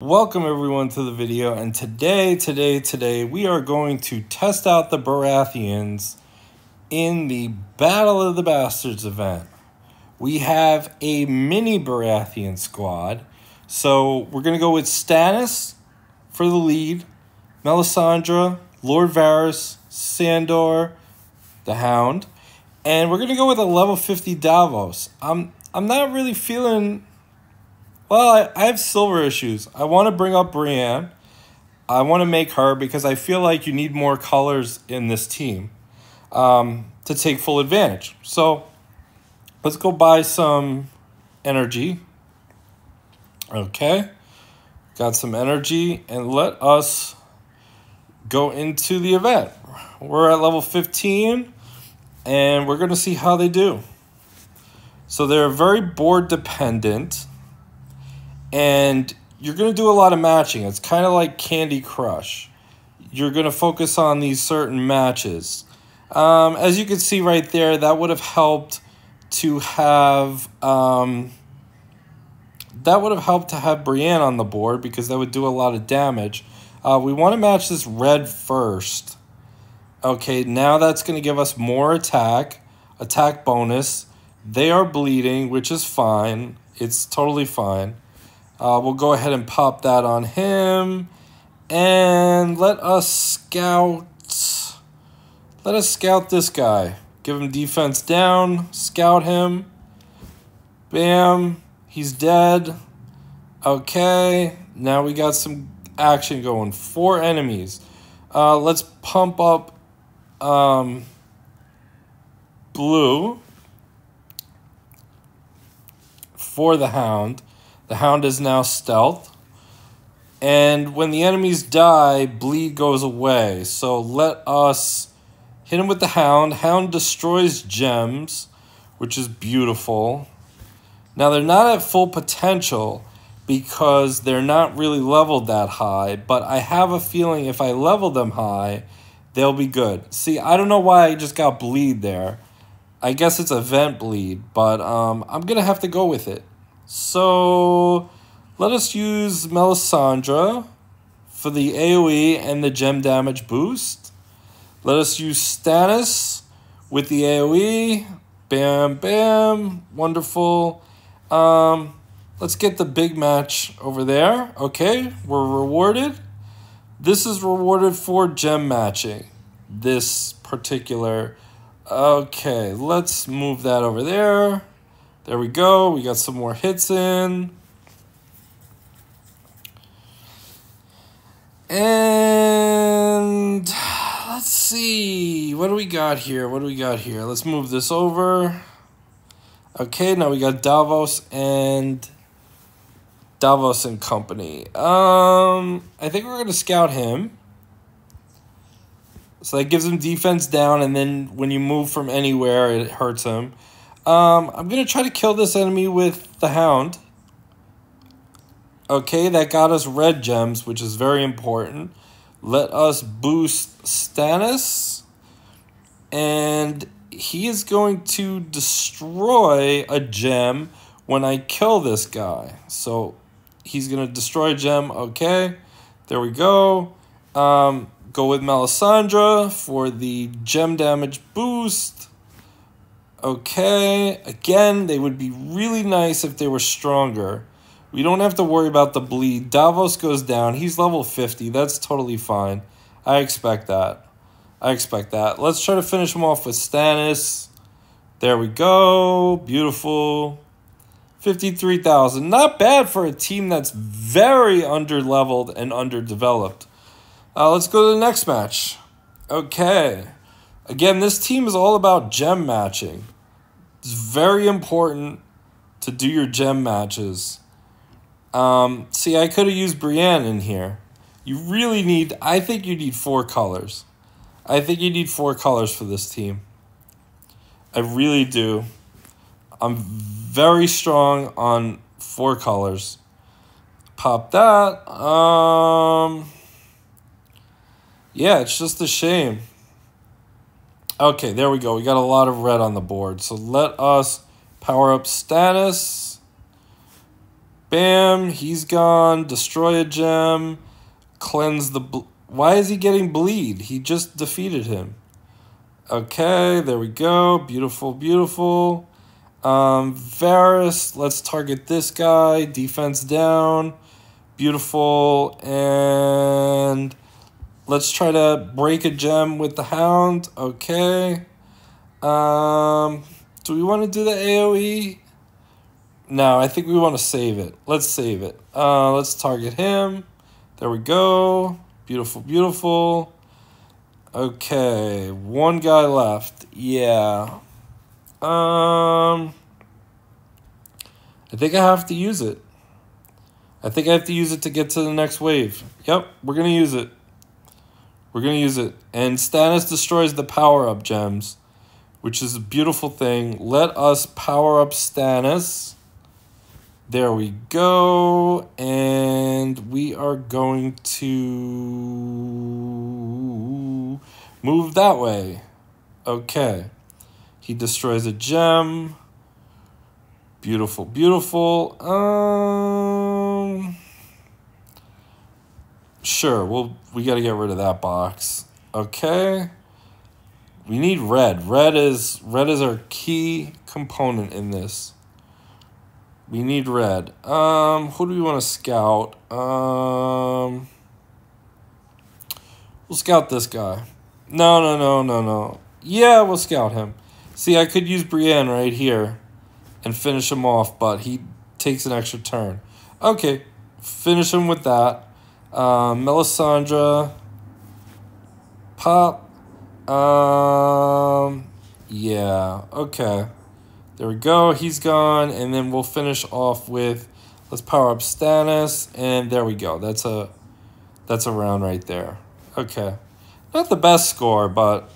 Welcome everyone to the video and today, today, today we are going to test out the Baratheons in the Battle of the Bastards event. We have a mini Baratheon squad. So we're going to go with Stannis for the lead, Melisandre, Lord Varys, Sandor, the Hound, and we're going to go with a level 50 Davos. I'm I'm not really feeling well, I, I have silver issues. I want to bring up Brienne. I want to make her because I feel like you need more colors in this team um, to take full advantage. So let's go buy some energy. Okay. Got some energy and let us go into the event. We're at level 15 and we're going to see how they do. So they're very board dependent and you're going to do a lot of matching. It's kind of like Candy Crush. You're going to focus on these certain matches. Um, as you can see right there, that would have helped to have um, that would have helped to have Brienne on the board because that would do a lot of damage. Uh, we want to match this red first. Okay, now that's going to give us more attack, attack bonus. They are bleeding, which is fine. It's totally fine. Uh, we'll go ahead and pop that on him. And let us scout. Let us scout this guy. Give him defense down. Scout him. Bam. He's dead. Okay. Now we got some action going. Four enemies. Uh, let's pump up um, blue for the hound. The hound is now stealth. And when the enemies die, bleed goes away. So let us hit him with the hound. Hound destroys gems, which is beautiful. Now they're not at full potential because they're not really leveled that high, but I have a feeling if I level them high, they'll be good. See, I don't know why I just got bleed there. I guess it's event bleed, but um, I'm going to have to go with it. So let us use Melisandre for the AoE and the gem damage boost. Let us use Stannis with the AoE. Bam, bam. Wonderful. Um, let's get the big match over there. Okay, we're rewarded. This is rewarded for gem matching. This particular. Okay, let's move that over there. There we go. We got some more hits in. And let's see. What do we got here? What do we got here? Let's move this over. Okay, now we got Davos and Davos and company. Um, I think we're going to scout him. So that gives him defense down, and then when you move from anywhere, it hurts him. Um, I'm going to try to kill this enemy with the Hound. Okay, that got us red gems, which is very important. Let us boost Stannis. And he is going to destroy a gem when I kill this guy. So he's going to destroy a gem. Okay, there we go. Um, go with Melisandre for the gem damage boost. Okay, again, they would be really nice if they were stronger. We don't have to worry about the bleed. Davos goes down. He's level 50. That's totally fine. I expect that. I expect that. Let's try to finish him off with Stannis. There we go. Beautiful. 53,000. Not bad for a team that's very under-leveled and underdeveloped. Uh, let's go to the next match. Okay. Again, this team is all about gem matching. It's very important to do your gem matches. Um, see, I could have used Brienne in here. You really need, I think you need four colors. I think you need four colors for this team. I really do. I'm very strong on four colors. Pop that. Um, yeah, it's just a shame. Okay, there we go. We got a lot of red on the board. So let us power up Stannis. Bam, he's gone. Destroy a gem. Cleanse the... Why is he getting bleed? He just defeated him. Okay, there we go. Beautiful, beautiful. Um, Varys, let's target this guy. Defense down. Beautiful. And let's try to break a gem with the Hound. Okay. Um, do we want to do the AoE? No, I think we want to save it. Let's save it. Uh, let's target him. There we go. Beautiful, beautiful. Okay, one guy left. Yeah. Um, I think I have to use it. I think I have to use it to get to the next wave. Yep, we're going to use it. We're going to use it. And Stannis destroys the power-up gems, which is a beautiful thing. Let us power up Stannis. There we go. And we are going to move that way. Okay. He destroys a gem. Beautiful, beautiful. Um Sure, well we gotta get rid of that box. Okay. We need red. Red is red is our key component in this. We need red. Um, who do we want to scout? Um, we'll scout this guy. No, no, no, no, no. Yeah, we'll scout him. See, I could use Brienne right here and finish him off, but he takes an extra turn. Okay, finish him with that. Um, Melisandre. Pop. Um, yeah, okay. There we go. He's gone. And then we'll finish off with, let's power up Stannis. And there we go. That's a, that's a round right there. Okay. Not the best score, but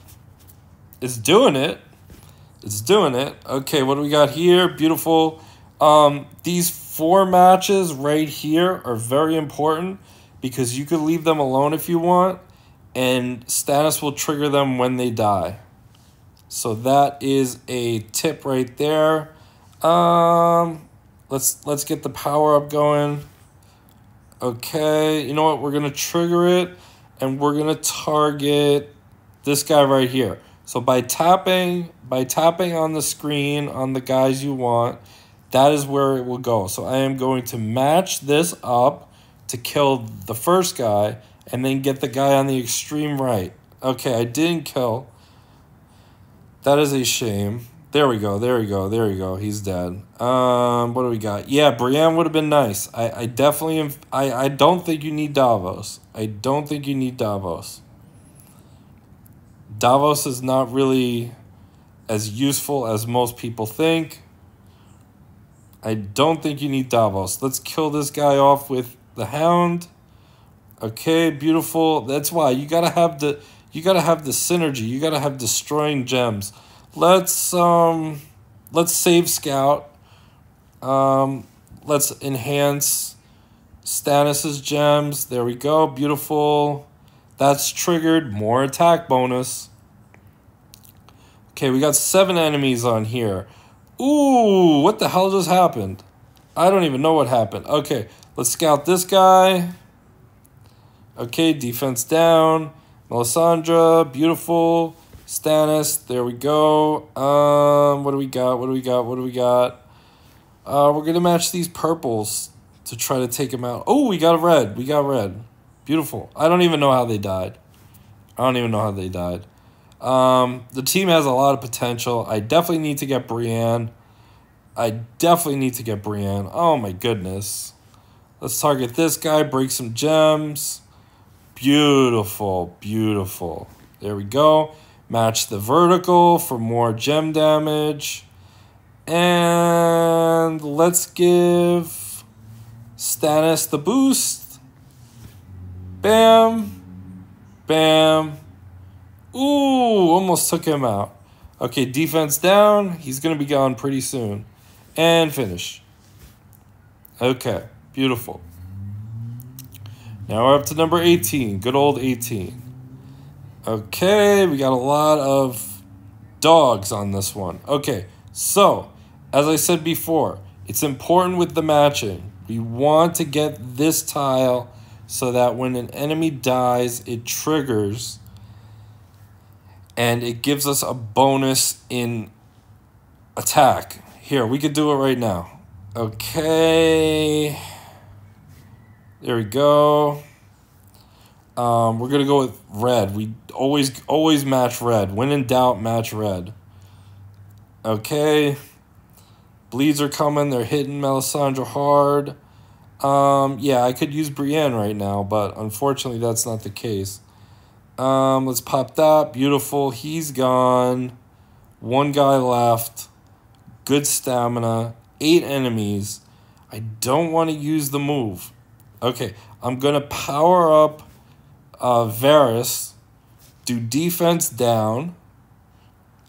it's doing it. It's doing it. Okay, what do we got here? Beautiful. Um, these four matches right here are very important because you could leave them alone if you want, and Stannis will trigger them when they die. So that is a tip right there. Um, let's let's get the power up going. Okay, you know what? We're gonna trigger it, and we're gonna target this guy right here. So by tapping by tapping on the screen on the guys you want, that is where it will go. So I am going to match this up to kill the first guy, and then get the guy on the extreme right. Okay, I didn't kill. That is a shame. There we go. There we go. There we go. He's dead. Um, what do we got? Yeah, Brienne would have been nice. I, I definitely am. I, I don't think you need Davos. I don't think you need Davos. Davos is not really as useful as most people think. I don't think you need Davos. Let's kill this guy off with the Hound. Okay, beautiful. That's why you gotta have the you gotta have the synergy. You gotta have destroying gems. Let's um let's save scout. Um let's enhance Stannis's gems. There we go. Beautiful. That's triggered. More attack bonus. Okay, we got seven enemies on here. Ooh, what the hell just happened? I don't even know what happened. Okay, let's scout this guy. Okay, defense down. Melisandre, beautiful. Stannis, there we go. Um, what do we got? What do we got? What do we got? Uh, we're gonna match these purples to try to take him out. Oh, we got a red. We got red. Beautiful. I don't even know how they died. I don't even know how they died. Um, the team has a lot of potential. I definitely need to get Brienne. I definitely need to get Brienne. Oh my goodness. Let's target this guy, break some gems. Beautiful, beautiful. There we go. Match the vertical for more gem damage. And let's give Stannis the boost. Bam. Bam. Ooh, almost took him out. Okay, defense down. He's going to be gone pretty soon. And finish. Okay, beautiful. Now we're up to number 18. Good old 18. Okay, we got a lot of dogs on this one. Okay, so as I said before, it's important with the matching We want to get this tile so that when an enemy dies, it triggers and it gives us a bonus in attack. Here, we could do it right now. Okay. There we go. Um, we're gonna go with red. We always always match red. When in doubt, match red. Okay. Bleeds are coming. They're hitting Melisandre hard. Um, yeah, I could use Brienne right now, but unfortunately that's not the case. Um, let's pop that. Beautiful. He's gone. One guy left. Good stamina. Eight enemies. I don't want to use the move. Okay, I'm going to power up uh, Varys. Do defense down.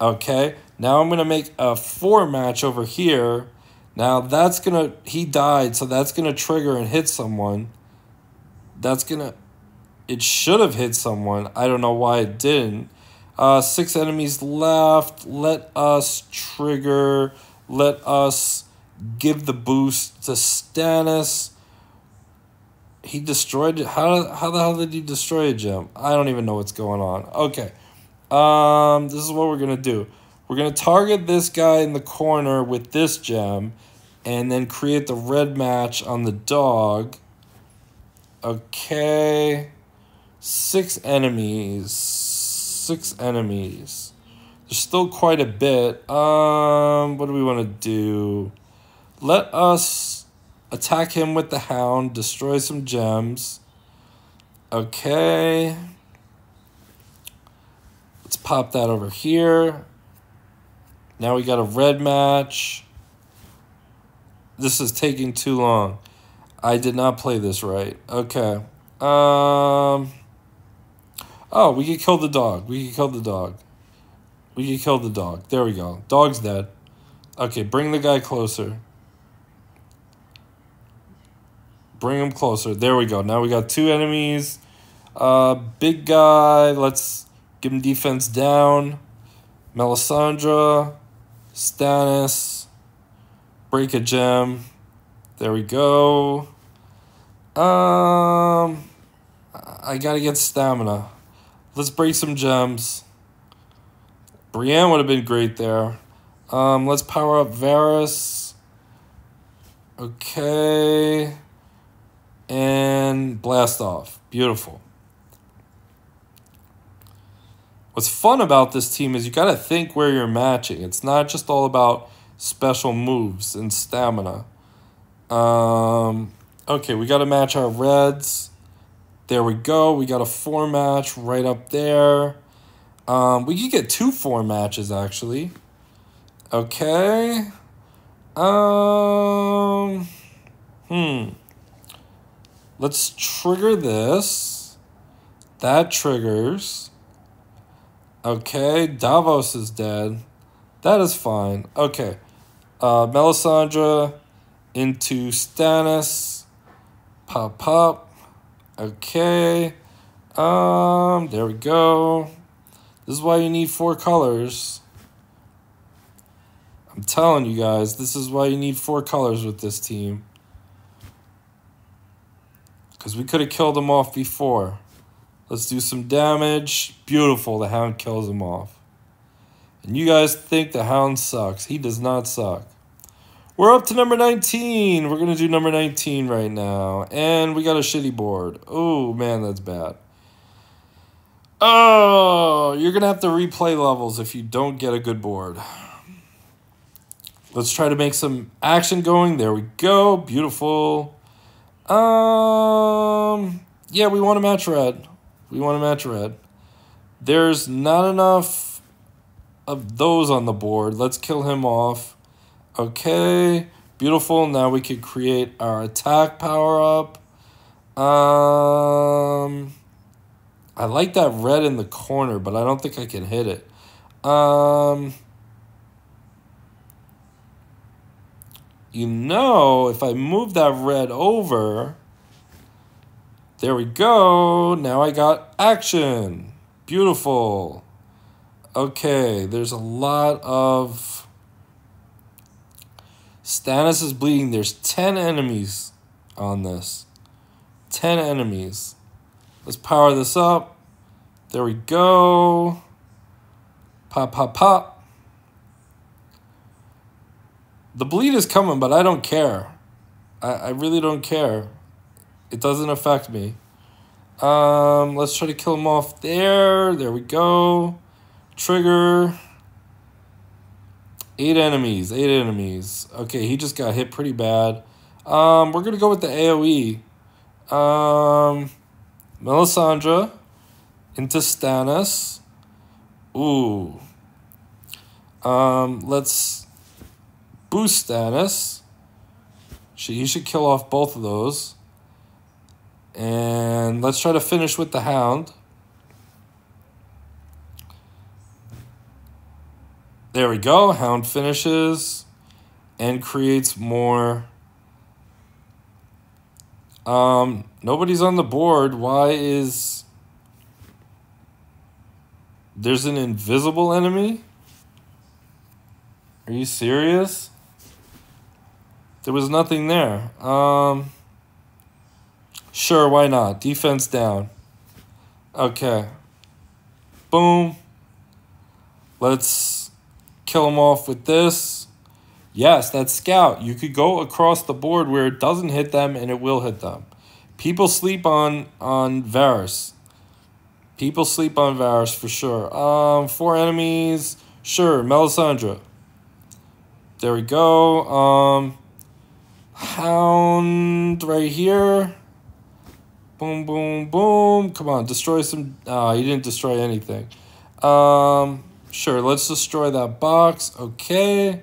Okay, now I'm going to make a four match over here. Now that's going to, he died, so that's going to trigger and hit someone. That's going to, it should have hit someone. I don't know why it didn't. Uh, six enemies left. Let us trigger. Let us give the boost to Stannis. He destroyed. How, how the hell did he destroy a gem? I don't even know what's going on. Okay. Um, this is what we're going to do. We're going to target this guy in the corner with this gem and then create the red match on the dog. Okay. Six enemies. Six enemies. There's still quite a bit. Um, what do we want to do? Let us attack him with the hound, destroy some gems. Okay. Let's pop that over here. Now we got a red match. This is taking too long. I did not play this right. Okay. Um Oh, we could kill the dog. We could kill the dog. We could kill the dog. There we go. Dog's dead. Okay, bring the guy closer. Bring him closer. There we go. Now we got two enemies. Uh, big guy. Let's give him defense down. Melisandre. Stannis. Break a gem. There we go. Um, I gotta get stamina. Let's break some gems. Brienne would have been great there. Um, let's power up Varys. Okay. And blast off. Beautiful. What's fun about this team is you got to think where you're matching. It's not just all about special moves and stamina. Um, okay, we got to match our reds. There we go. We got a four match right up there. Um, we could get two four matches actually. Okay. Um. Hmm. Let's trigger this. That triggers. Okay, Davos is dead. That is fine. Okay. Uh, Melisandre into Stannis. Pop, pop. Okay. Um, there we go. This is why you need four colors. I'm telling you guys, this is why you need four colors with this team. Because we could have killed him off before. Let's do some damage. Beautiful, the Hound kills him off. And you guys think the Hound sucks. He does not suck. We're up to number 19. We're going to do number 19 right now. And we got a shitty board. Oh, man, that's bad. Oh, you're going to have to replay levels if you don't get a good board. Let's try to make some action going. There we go. Beautiful. Um, yeah, we want to match red. We want to match red. There's not enough of those on the board. Let's kill him off. Okay, beautiful. Now we can create our attack power up. Um, I like that red in the corner, but I don't think I can hit it. Um, you know, if I move that red over, there we go. Now I got action. Beautiful. Okay, there's a lot of Stannis is bleeding. There's 10 enemies on this. 10 enemies. Let's power this up. There we go. Pop, pop, pop. The bleed is coming, but I don't care. I, I really don't care. It doesn't affect me. Um, let's try to kill him off there. There we go. Trigger. Eight enemies. Eight enemies. Okay, he just got hit pretty bad. Um, we're going to go with the AoE. Um, Melisandre into Stannis. Ooh. Um, let's boost Stannis. you should kill off both of those. And let's try to finish with the Hound. There we go. Hound finishes and creates more. Um, nobody's on the board. Why is there's an invisible enemy? Are you serious? There was nothing there. Um, sure, why not? Defense down. Okay. Boom. Let's kill him off with this. Yes, that scout. You could go across the board where it doesn't hit them and it will hit them. People sleep on on Varys. People sleep on Varys for sure. Um, four enemies. Sure, Melisandre. There we go. Um, Hound right here. Boom, boom, boom. Come on, destroy some. Ah, he didn't destroy anything. Um, sure, let's destroy that box. Okay.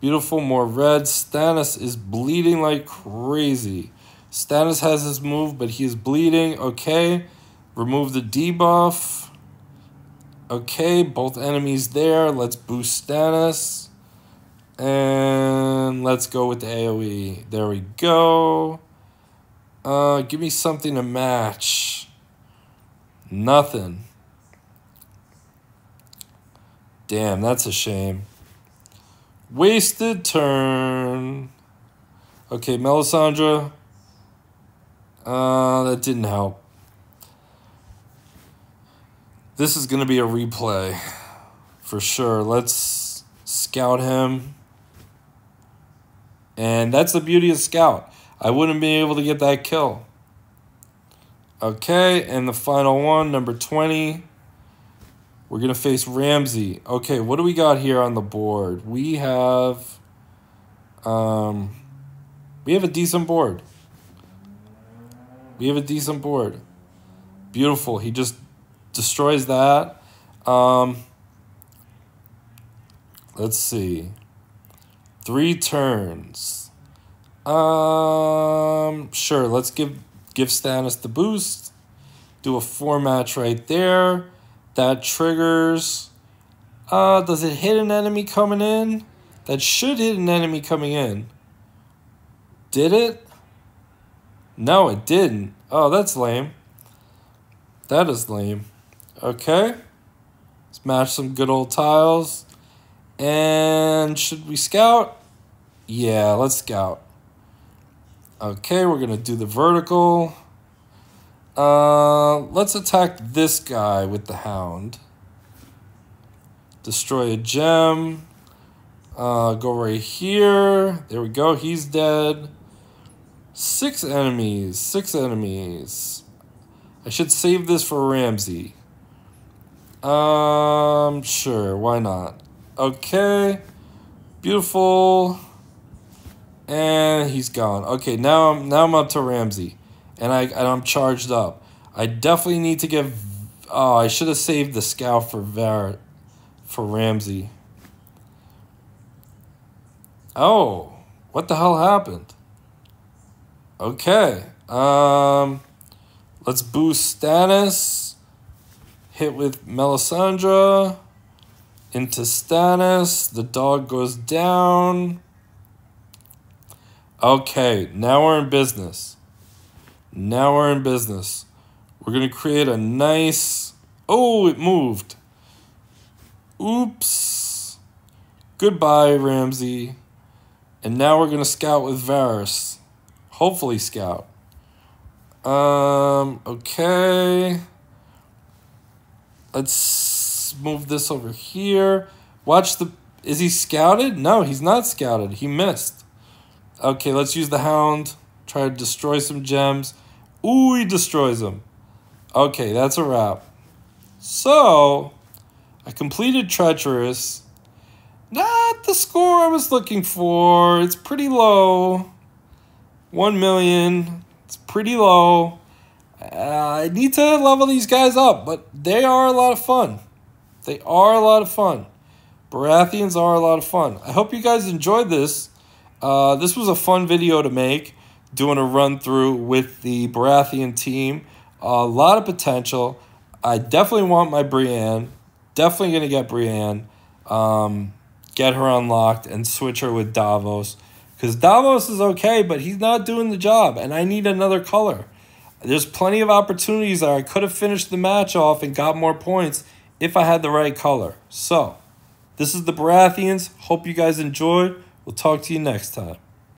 Beautiful, more red. Stannis is bleeding like crazy. Stannis has his move, but he is bleeding. Okay. Remove the debuff. Okay, both enemies there. Let's boost Stannis. And let's go with the AoE. There we go. Uh, give me something to match. Nothing. Damn, that's a shame. Wasted turn. Okay, Melisandre. Uh, that didn't help. This is going to be a replay for sure. Let's scout him. And that's the beauty of scout. I wouldn't be able to get that kill. Okay, and the final one, number 20. We're going to face Ramsay. Okay, what do we got here on the board? We have um we have a decent board. We have a decent board. Beautiful. He just destroys that. Um let's see. 3 turns. Um sure, let's give give Stannis the boost. Do a four match right there. That triggers. Uh, does it hit an enemy coming in? That should hit an enemy coming in. Did it? No, it didn't. Oh, that's lame. That is lame. Okay. Match some good old tiles. And should we scout? Yeah, let's scout. Okay, we're going to do the vertical. Uh, let's attack this guy with the hound. Destroy a gem. Uh, go right here. There we go. He's dead. Six enemies. Six enemies. I should save this for Ramsay. Um, sure. Why not? Okay. Beautiful. And he's gone. Okay, now I'm now I'm up to Ramsay. and I and I'm charged up. I definitely need to give. Oh, I should have saved the scout for Var, for Ramsay. Oh, what the hell happened? Okay, um, let's boost Stannis. Hit with Melisandre. Into Stannis. The dog goes down. Okay, now we're in business. Now we're in business. We're going to create a nice... Oh, it moved. Oops. Goodbye, Ramsay. And now we're going to scout with Varys. Hopefully scout. Um, okay. Move this over here. Watch the... Is he scouted? No, he's not scouted. He missed. Okay, let's use the hound. Try to destroy some gems. Ooh, he destroys them. Okay, that's a wrap. So, I completed Treacherous. Not the score I was looking for. It's pretty low. 1 million. It's pretty low. Uh, I need to level these guys up, but they are a lot of fun. They are a lot of fun. Baratheons are a lot of fun. I hope you guys enjoyed this. Uh, this was a fun video to make, doing a run through with the Baratheon team. A lot of potential. I definitely want my Brienne. Definitely going to get Brienne. Um, get her unlocked and switch her with Davos. Because Davos is okay, but he's not doing the job, and I need another color. There's plenty of opportunities that I could have finished the match off and got more points if I had the right color. So, this is the Baratheons. Hope you guys enjoyed. We'll talk to you next time.